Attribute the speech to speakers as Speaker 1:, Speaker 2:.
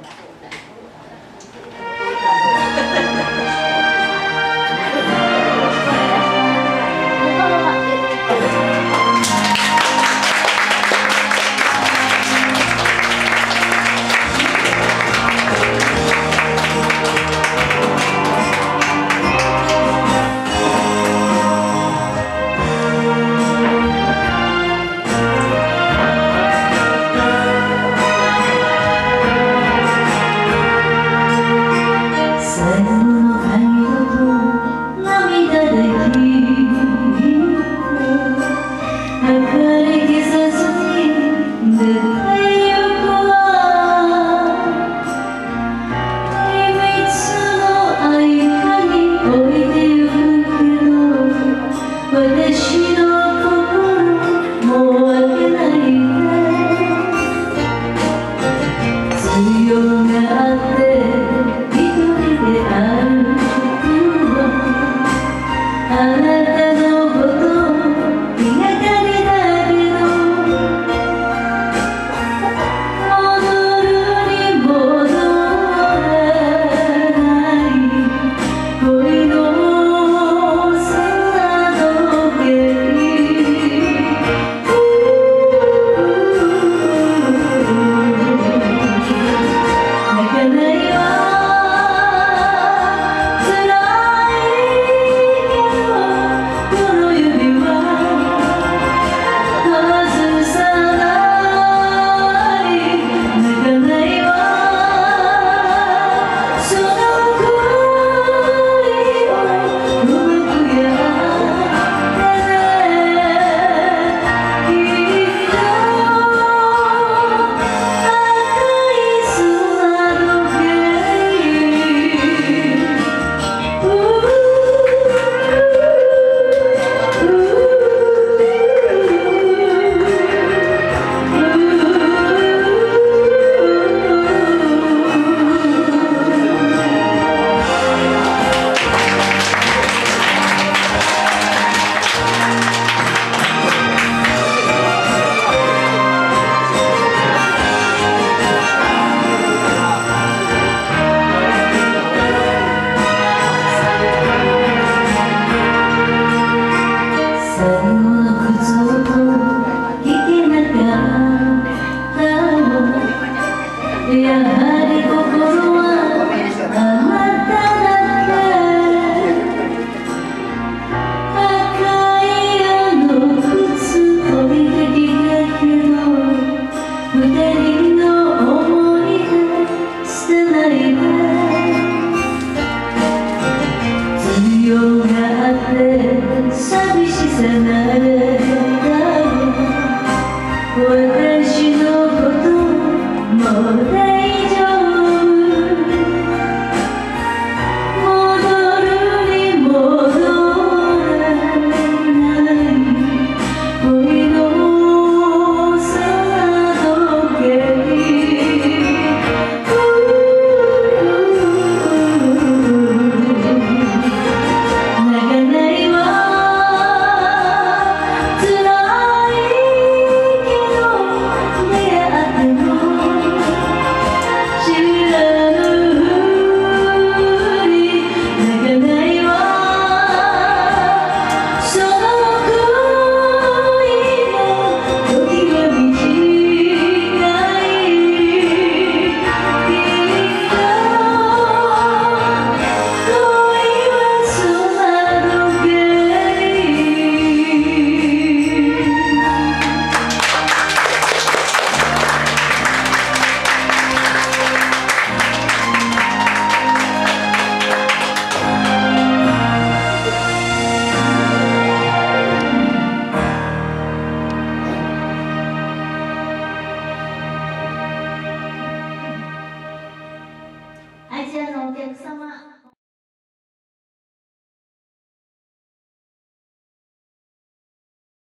Speaker 1: 最 I'll get someone.